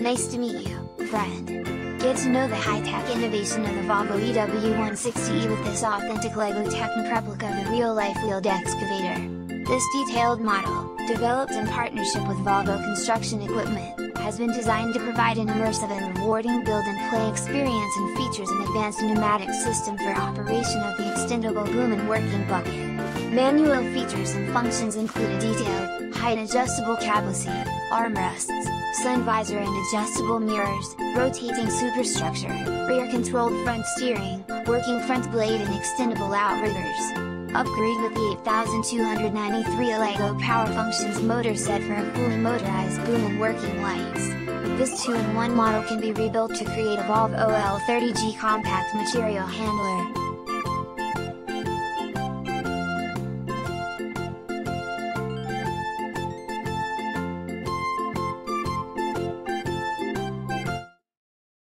Nice to meet you, friend. Get to know the high-tech innovation of the Volvo EW160E with this authentic LEGO Technic replica of the real-life wheeled excavator. This detailed model, developed in partnership with Volvo Construction Equipment, has been designed to provide an immersive and rewarding build and play experience and features an advanced pneumatic system for operation of the extendable boom and working bucket. Manual features and functions include a detailed, height adjustable cab seat, armrests, sun visor and adjustable mirrors, rotating superstructure, rear-controlled front steering, working front blade and extendable outriggers. Upgrade with the 8293 LEGO Power Functions motor set for a fully motorized boom and working lights. This 2-in-1 model can be rebuilt to create a Volvo L30G compact material handler,